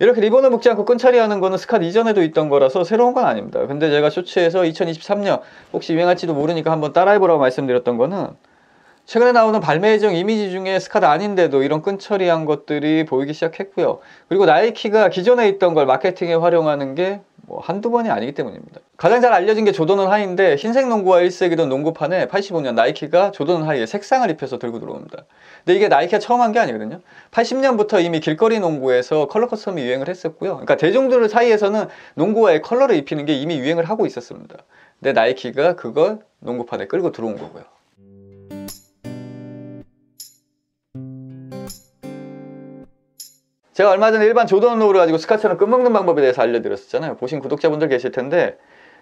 이렇게 리본을 묶지 않고 끈 처리하는 거는 스캇 이전에도 있던 거라서 새로운 건 아닙니다. 근데 제가 쇼츠에서 2023년 혹시 유행할지도 모르니까 한번 따라해보라고 말씀드렸던 거는 최근에 나오는 발매 예정 이미지 중에 스캇도 아닌데도 이런 끈 처리한 것들이 보이기 시작했고요. 그리고 나이키가 기존에 있던 걸 마케팅에 활용하는 게 뭐 한두 번이 아니기 때문입니다. 가장 잘 알려진 게 조던 원 하이인데 흰색 농구화 일색이던 농구판에 85년 나이키가 조던 원 하이에 색상을 입혀서 들고 들어옵니다. 근데 이게 나이키가 처음 한 게 아니거든요. 80년부터 이미 길거리 농구에서 컬러 custom이 유행을 했었고요. 그러니까 대중들 사이에서는 농구화에 컬러를 입히는 게 이미 유행을 하고 있었습니다. 근데 나이키가 그걸 농구판에 끌고 들어온 거고요. 제가 얼마 전에 일반 조던 로우를 가지고 스캇처럼 끈 묶는 방법에 대해서 알려드렸었잖아요. 보신 구독자분들 계실 텐데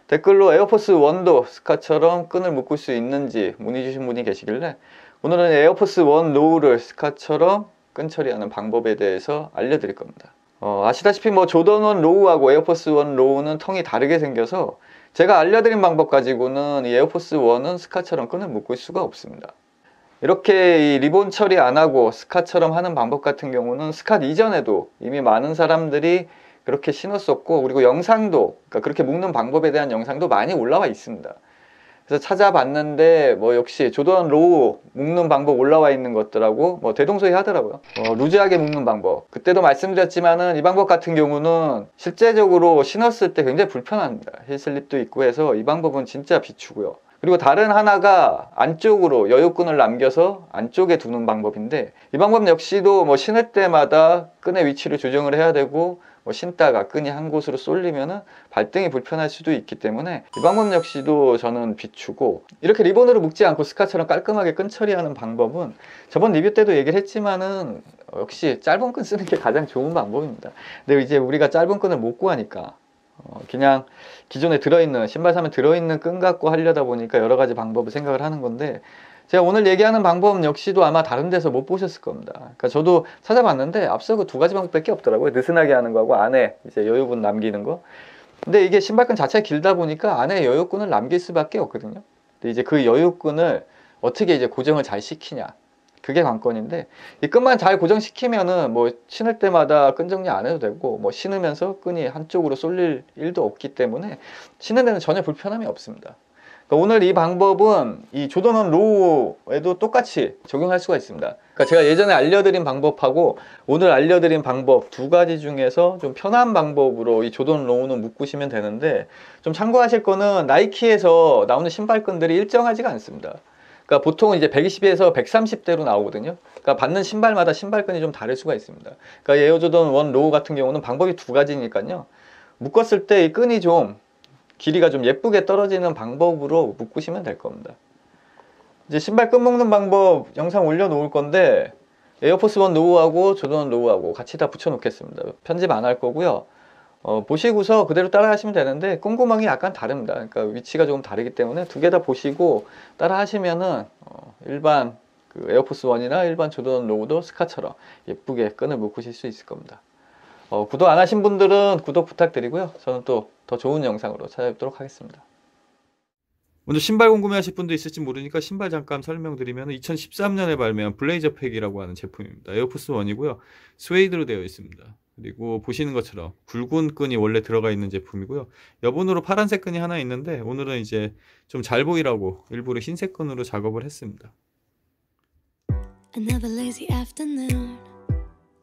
댓글로 에어포스 1도 스캇처럼 끈을 묶을 수 있는지 문의 주신 분이 계시길래 오늘은 에어포스 1 로우를 스캇처럼 끈 처리하는 방법에 대해서 알려드릴 겁니다. 어, 아시다시피 뭐 조던 1 로우하고 에어포스 1 로우는 tongue이 다르게 생겨서 제가 알려드린 방법 가지고는 이 에어포스 1은 스캇처럼 끈을 묶을 수가 없습니다. 이렇게 리본 처리 안 하고 스캇처럼 하는 방법 같은 경우는 스캇 이전에도 이미 많은 사람들이 그렇게 신었었고 그리고 영상도 그러니까 그렇게 묶는 방법에 대한 영상도 많이 올라와 있습니다. 그래서 찾아봤는데 뭐 역시 조던 로우 묶는 방법 올라와 있는 것들하고 뭐 대동소이 하더라고요. 어, loose하게 묶는 방법. 그때도 말씀드렸지만은 이 방법 같은 경우는 실제적으로 신었을 때 굉장히 불편합니다. heel slip도 있고 해서 이 방법은 진짜 비추고요. 그리고 다른 하나가 안쪽으로 여유끈을 남겨서 안쪽에 두는 방법인데 이 방법 역시도 뭐 신을 때마다 끈의 위치를 조정을 해야 되고 뭐 신다가 끈이 한 곳으로 쏠리면은 발등이 불편할 수도 있기 때문에 이 방법 역시도 저는 비추고 이렇게 리본으로 묶지 않고 스카처럼 깔끔하게 끈 처리하는 방법은 저번 리뷰 때도 얘기를 했지만은 역시 짧은 끈 쓰는 게 가장 좋은 방법입니다. 근데 이제 우리가 짧은 끈을 못 구하니까 어, 그냥 기존에 들어있는 신발 사면 들어있는 끈 갖고 하려다 보니까 여러 가지 방법을 생각을 하는 건데 제가 오늘 얘기하는 방법 역시도 아마 다른 데서 못 보셨을 겁니다. 그러니까 저도 찾아봤는데 앞서 그 두 가지 방법밖에 없더라고요. 느슨하게 하는 거하고 안에 이제 여유분 남기는 거. 근데 이게 신발끈 자체가 길다 보니까 안에 여유끈을 남길 수밖에 없거든요. 근데 이제 그 여유끈을 어떻게 이제 고정을 잘 시키냐. 그게 관건인데 이 끈만 잘 고정시키면은 뭐 신을 때마다 끈 정리 안 해도 되고 뭐 신으면서 끈이 한쪽으로 쏠릴 일도 없기 때문에 신는 데는 전혀 불편함이 없습니다. 그러니까 오늘 이 방법은 이 조던원 로우에도 똑같이 적용할 수가 있습니다. 그러니까 제가 예전에 알려드린 방법하고 오늘 알려드린 방법 두 가지 중에서 좀 편한 방법으로 이 조던 로우는 묶으시면 되는데 좀 참고하실 거는 나이키에서 나오는 신발끈들이 일정하지가 않습니다. 그러니까 보통은 이제 120에서 130대로 나오거든요. 그러니까 받는 신발마다 신발끈이 좀 다를 수가 있습니다. 그러니까 에어조던 원 로우 같은 경우는 방법이 두 가지니까요. 묶었을 때 이 끈이 좀 길이가 좀 예쁘게 떨어지는 방법으로 묶으시면 될 겁니다. 이제 신발 끈 묶는 방법 영상 올려놓을 건데 에어포스 원 로우하고 조던 로우하고 같이 다 붙여 놓겠습니다. 편집 안 할 거고요. 어, 보시고서 그대로 따라 하시면 되는데 끈구멍이 약간 다릅니다. 그러니까 위치가 조금 다르기 때문에 두 개 다 보시고 따라 하시면은 어, 일반 그 에어포스 원이나 일반 조던 로우도 스캇처럼 예쁘게 끈을 묶으실 수 있을 겁니다. 어, 구독 안 하신 분들은 구독 부탁드리고요. 저는 또 더 좋은 영상으로 찾아뵙도록 하겠습니다. 먼저 신발 궁금해하실 분도 있을지 모르니까 신발 잠깐 설명드리면 2013년에 발매한 블레이저 팩이라고 하는 제품입니다. 에어포스 원이고요. 스웨이드로 되어 있습니다. 그리고 보시는 것처럼 굵은 끈이 원래 들어가 있는 제품이고요. 여분으로 파란색 끈이 하나 있는데 오늘은 이제 좀 잘 보이라고 일부러 흰색 끈으로 작업을 했습니다. Another lazy afternoon.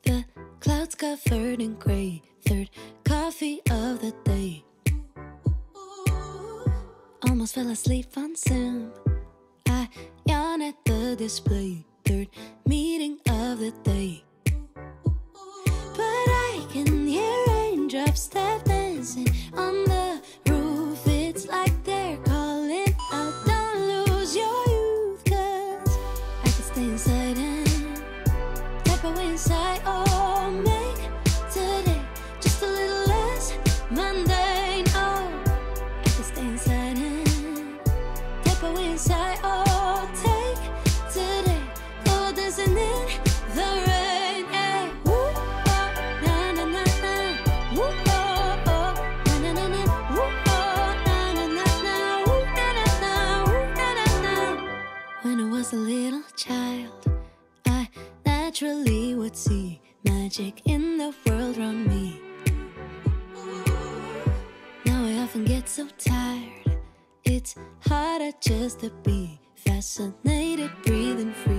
The clouds covered in gray. Third coffee of the day. Almost fell asleep on Zoom. I yawn at the display. Third meeting of the day. naturally would see magic in the world around me. Now I often get so tired, it's harder just to be fascinated, breathing free.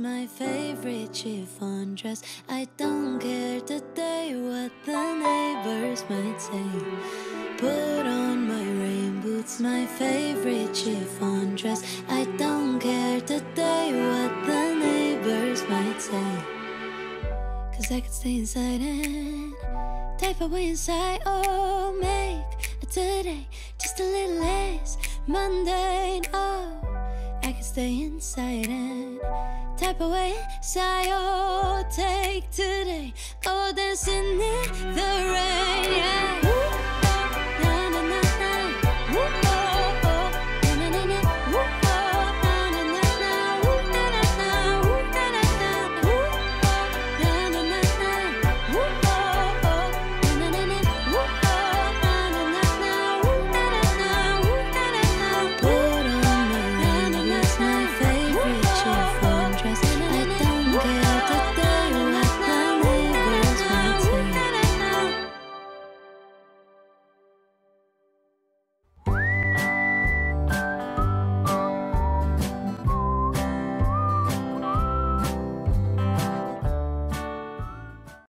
My favorite chiffon dress. I don't care today what the neighbors might say. Put on my rain boots, my favorite chiffon dress. I don't care today what the neighbors might say. Cause I could stay inside and type away inside. Oh, make a today just a little less mundane. Oh, I could stay inside and type away inside. Oh, take today. Oh, Go dancing in the rain. Yeah.